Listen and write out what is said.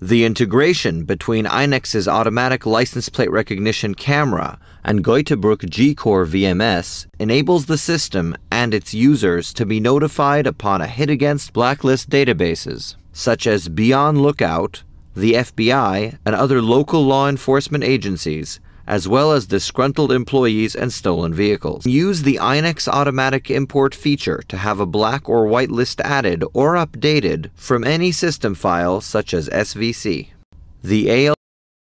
The integration between INEX's automatic license plate recognition camera and Geutebrück G-Core VMS enables the system and its users to be notified upon a hit against blacklist databases, such as Beyond Lookout, the FBI, and other local law enforcement agencies, as well as disgruntled employees and stolen vehicles. Use the INEX automatic import feature to have a black or white list added or updated from any system file such as SVC. The AL